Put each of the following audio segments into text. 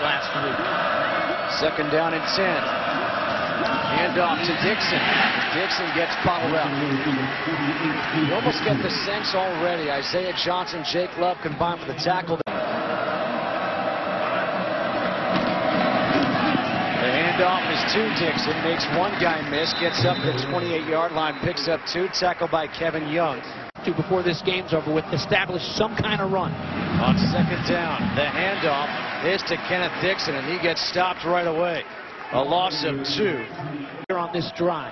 last week. Second down and 10. Handoff to Dixon. Dixon gets bottled up. You almost get the sense already. Isaiah Johnson, Jake Love combined for the tackle. The handoff is to Dixon. Makes one guy miss. Gets up the 28-yard line. Picks up two. Tackled by Kevin Young. To before this game's over with, establish some kind of run. On second down, the handoff is to Kenneth Dixon, and he gets stopped right away. A loss of two. Here on this drive.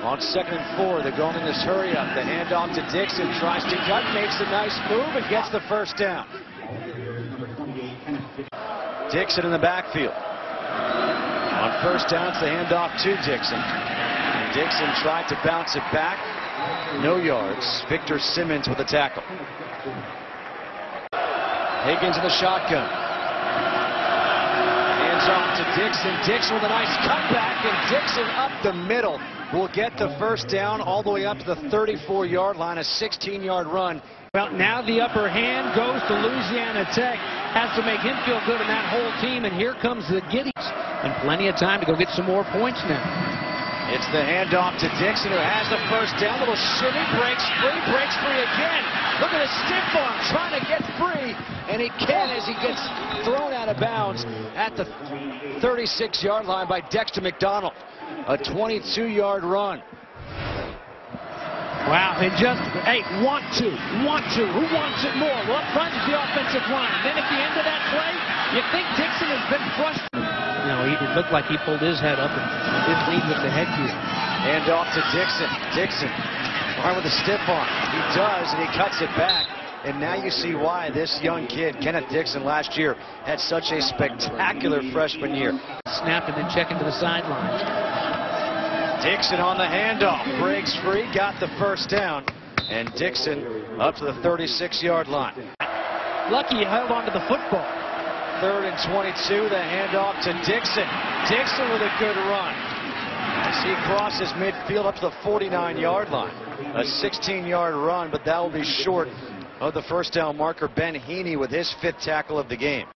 On second and four, they're going in this hurry up. The handoff to Dixon, tries to cut, makes a nice move, and gets the first down. Dixon in the backfield. On first down, it's the handoff to Dixon. Dixon tried to bounce it back. No yards. Victor Simmons with a tackle. Higgins in the shotgun. Hands off to Dixon. Dixon with a nice cutback, and Dixon up the middle will get the first down all the way up to the 34-yard line, a 16-yard run. Well, now the upper hand goes to Louisiana Tech. Has to make him feel good in that whole team, and here comes the Giddies. And plenty of time to go get some more points now. It's the handoff to Dixon, who has the first down. Little shimmy, breaks free, breaks free again. Look at his stiff arm trying to get free, and he can as he gets thrown out of bounds at the 36-yard line by Dexter McDonald. A 22-yard run. Wow, and just, hey, want to, want to. Who wants it more? Well, up front is the offensive line. Then at the end of that play, you think Dixon has been frustrated. You know, he, it looked like he pulled his head up and didn't lead with the headgear. Hand off to Dixon. Dixon, arm with a stiff arm. He does, and he cuts it back. And now you see why this young kid, Kenneth Dixon, last year had such a spectacular freshman year. Snap and then check into the sidelines. Dixon on the handoff, breaks free, got the first down, and Dixon up to the 36-yard line. Lucky he held on to the football. Third and 22, the handoff to Dixon. Dixon with a good run. As he crosses midfield up to the 49-yard line. A 16-yard run, but that will be short of the first down marker. Ben Heeney with his fifth tackle of the game.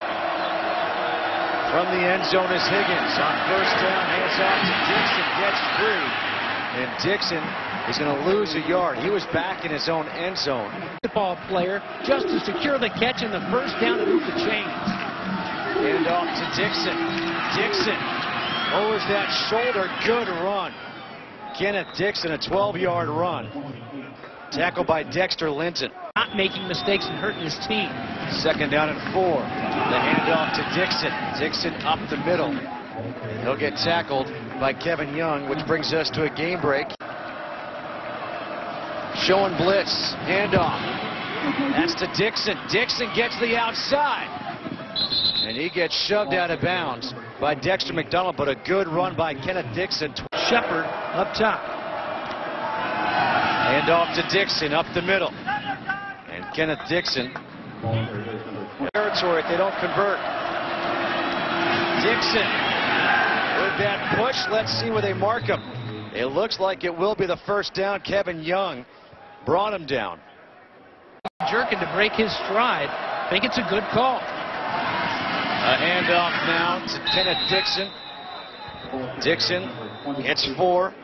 From the end zone is Higgins. On first down, hands off to Dixon. Gets free. And Dixon is going to lose a yard. He was back in his own end zone. Football player just to secure the catch in the first down to move the chains. Hand off to Dixon. Dixon lowers that shoulder. Good run. Kenneth Dixon, a 12-yard run. Tackled by Dexter Linton. Not making mistakes and hurting his team. Second down and four. The handoff to Dixon. Dixon up the middle. He'll get tackled by Kevin Young, which brings us to a game break. Showing blitz. Handoff. That's to Dixon. Dixon gets the outside. And he gets shoved out of bounds by Dexter McDonald, but a good run by Kenneth Dixon. Shepard up top. Hand off to Dixon up the middle. And Kenneth Dixon. Territory if they don't convert. Dixon with that push. Let's see where they mark him. It looks like it will be the first down. Kevin Young brought him down. Jerking to break his stride. I think it's a good call. A handoff now to Kenneth Dixon. Dixon gets four.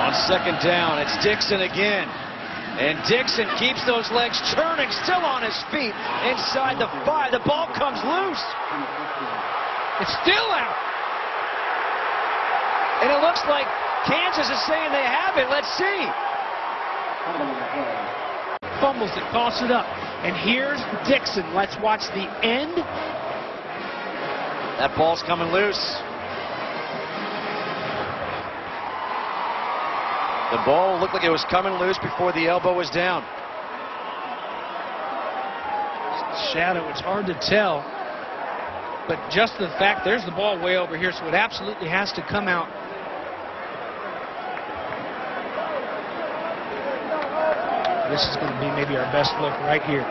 On second down, it's Dixon again. And Dixon keeps those legs churning, still on his feet inside the five. The ball comes loose. It's still out. And it looks like Kansas is saying they have it. Let's see. Fumbles it, toss it up. And here's Dixon. Let's watch the end. That ball's coming loose. The ball looked like it was coming loose before the elbow was down. Shadow, it's hard to tell. But just the fact there's the ball way over here, so it absolutely has to come out. This is going to be maybe our best look right here.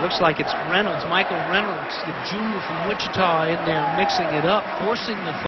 Looks like it's Reynolds, Michael Reynolds, the junior from Wichita, in there mixing it up, forcing the